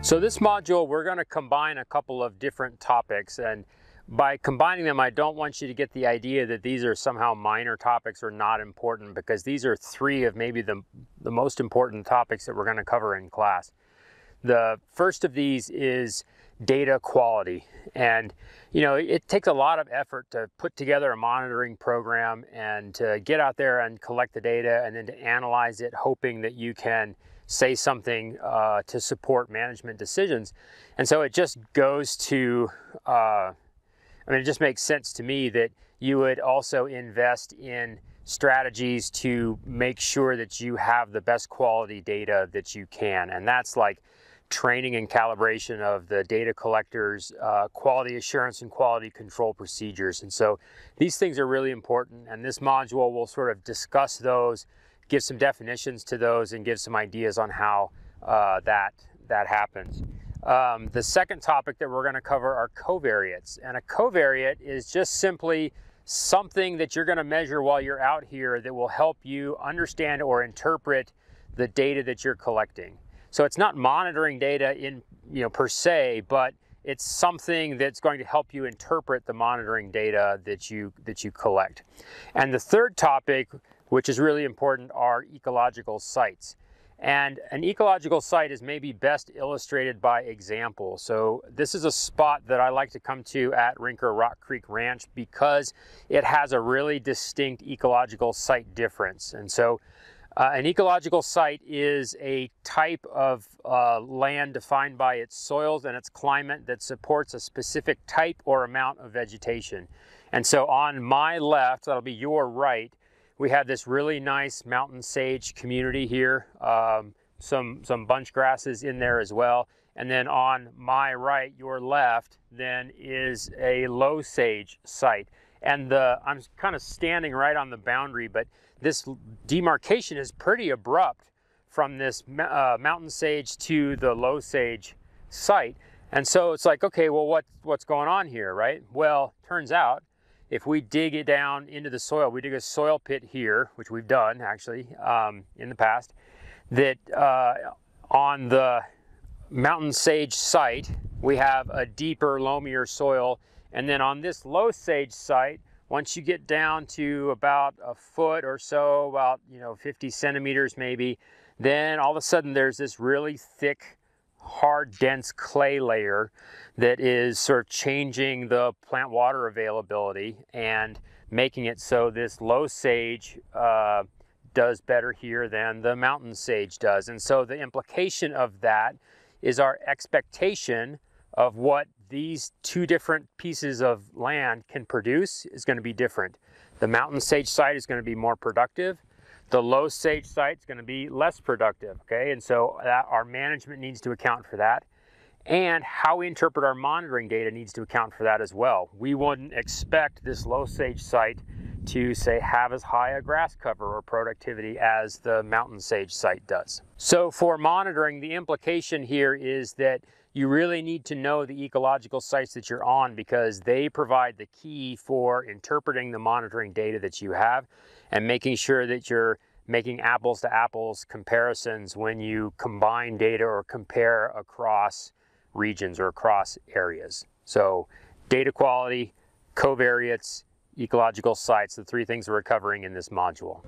So this module, we're going to combine a couple of different topics and by combining them, I don't want you to get the idea that these are somehow minor topics or not important because these are three of maybe the, the most important topics that we're going to cover in class. The first of these is data quality. And, you know, it takes a lot of effort to put together a monitoring program and to get out there and collect the data and then to analyze it, hoping that you can say something uh, to support management decisions. And so it just goes to, uh, I mean, it just makes sense to me that you would also invest in strategies to make sure that you have the best quality data that you can. And that's like training and calibration of the data collectors, uh, quality assurance and quality control procedures. And so these things are really important. And this module will sort of discuss those, give some definitions to those, and give some ideas on how uh, that, that happens. Um, the second topic that we're going to cover are covariates. And a covariate is just simply something that you're going to measure while you're out here that will help you understand or interpret the data that you're collecting. So it's not monitoring data in, you know, per se, but it's something that's going to help you interpret the monitoring data that you that you collect. And the third topic, which is really important, are ecological sites. And an ecological site is maybe best illustrated by example. So this is a spot that I like to come to at Rinker Rock Creek Ranch because it has a really distinct ecological site difference. And so uh, an ecological site is a type of uh, land defined by its soils and its climate that supports a specific type or amount of vegetation. And so on my left, that'll be your right, we have this really nice mountain sage community here, um, some, some bunch grasses in there as well. And then on my right, your left, then is a low sage site. And the, I'm kind of standing right on the boundary, but this demarcation is pretty abrupt from this uh, mountain sage to the low sage site. And so it's like, okay, well, what, what's going on here, right? Well, turns out if we dig it down into the soil, we dig a soil pit here, which we've done actually um, in the past, that uh, on the mountain sage site, we have a deeper, loamier soil. And then on this low sage site, once you get down to about a foot or so, about you know 50 centimeters maybe, then all of a sudden there's this really thick, hard, dense clay layer that is sort of changing the plant water availability and making it so this low sage uh, does better here than the mountain sage does. And so the implication of that is our expectation of what these two different pieces of land can produce is going to be different. The mountain sage site is going to be more productive. The low sage site is going to be less productive. Okay, and so that our management needs to account for that. And how we interpret our monitoring data needs to account for that as well. We wouldn't expect this low sage site to say have as high a grass cover or productivity as the mountain sage site does. So for monitoring, the implication here is that you really need to know the ecological sites that you're on because they provide the key for interpreting the monitoring data that you have and making sure that you're making apples to apples comparisons when you combine data or compare across regions or across areas. So data quality, covariates, ecological sites, the three things we're covering in this module.